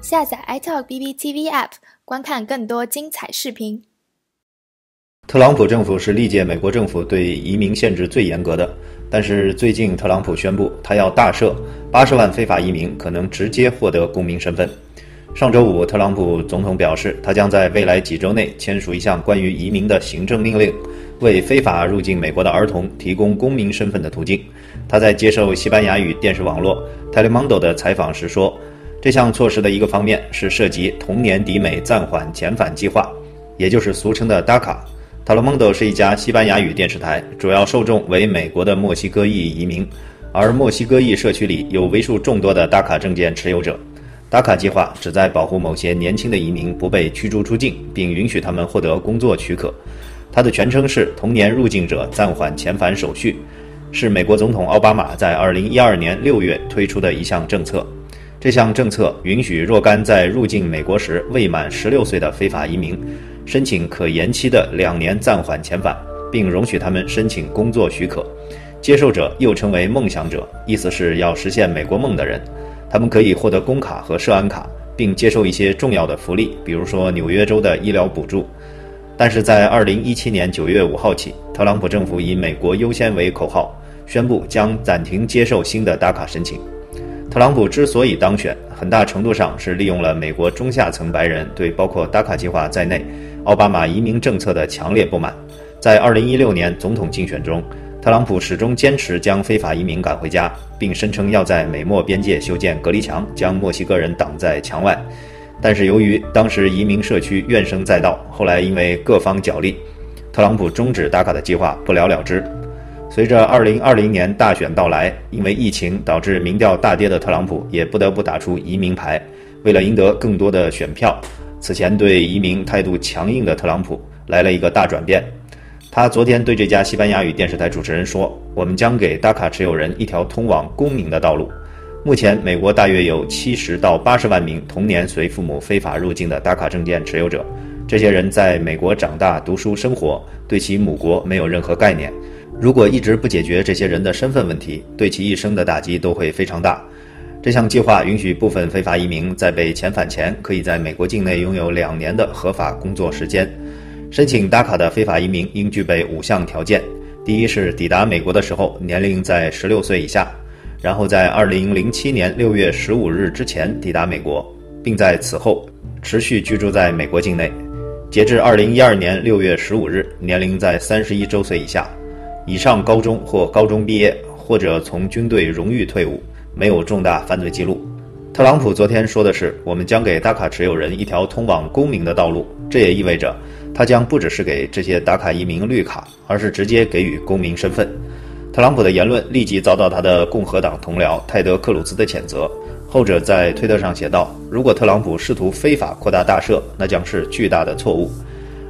下载 iTalk BBTV App，观看更多精彩视频。特朗普政府是历届美国政府对移民限制最严格的，但是最近特朗普宣布，他要大赦八十万非法移民，可能直接获得公民身份。上周五，特朗普总统表示，他将在未来几周内签署一项关于移民的行政命令，为非法入境美国的儿童提供公民身份的途径。他在接受西班牙语电视网络 Telemundo 的采访时说。这项措施的一个方面是涉及童年抵美暂缓遣返计划，也就是俗称的 DACA。塔罗蒙多是一家西班牙语电视台，主要受众为美国的墨西哥裔移民，而墨西哥裔社区里有为数众多的 DACA 证件持有者。DACA 计划旨在保护某些年轻的移民不被驱逐出境，并允许他们获得工作许可。它的全称是童年入境者暂缓遣返手续，是美国总统奥巴马在2012年6月推出的一项政策。这项政策允许若干在入境美国时未满十六岁的非法移民申请可延期的两年暂缓遣返，并容许他们申请工作许可。接受者又称为“梦想者”，意思是要实现美国梦的人。他们可以获得工卡和涉安卡，并接受一些重要的福利，比如说纽约州的医疗补助。但是在二零一七年九月五号起，特朗普政府以“美国优先”为口号，宣布将暂停接受新的打卡申请。特朗普之所以当选，很大程度上是利用了美国中下层白人对包括达卡计划在内奥巴马移民政策的强烈不满。在2016年总统竞选中，特朗普始终坚持将非法移民赶回家，并声称要在美墨边界修建隔离墙，将墨西哥人挡在墙外。但是由于当时移民社区怨声载道，后来因为各方角力，特朗普终止达卡的计划不了了之。随着2020年大选到来，因为疫情导致民调大跌的特朗普也不得不打出移民牌。为了赢得更多的选票，此前对移民态度强硬的特朗普来了一个大转变。他昨天对这家西班牙语电视台主持人说：“我们将给大卡持有人一条通往公民的道路。”目前，美国大约有70到80万名童年随父母非法入境的大卡证件持有者。这些人在美国长大、读书、生活，对其母国没有任何概念。如果一直不解决这些人的身份问题，对其一生的打击都会非常大。这项计划允许部分非法移民在被遣返前，可以在美国境内拥有两年的合法工作时间。申请打卡的非法移民应具备五项条件：第一是抵达美国的时候年龄在十六岁以下，然后在二零零七年六月十五日之前抵达美国，并在此后持续居住在美国境内，截至二零一二年六月十五日年龄在三十一周岁以下。以上高中或高中毕业，或者从军队荣誉退伍，没有重大犯罪记录。特朗普昨天说的是：“我们将给打卡持有人一条通往公民的道路。”这也意味着他将不只是给这些打卡移民绿卡，而是直接给予公民身份。特朗普的言论立即遭到他的共和党同僚泰德·克鲁兹的谴责。后者在推特上写道：“如果特朗普试图非法扩大大赦，那将是巨大的错误。”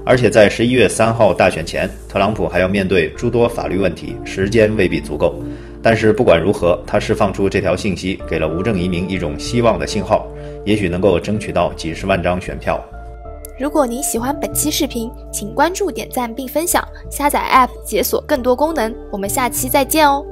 而且在十一月三号大选前，特朗普还要面对诸多法律问题，时间未必足够。但是不管如何，他释放出这条信息，给了无证移民一种希望的信号，也许能够争取到几十万张选票。如果您喜欢本期视频，请关注、点赞并分享，下载 App 解锁更多功能。我们下期再见哦。